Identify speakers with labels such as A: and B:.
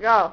A: Go.